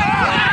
Ah!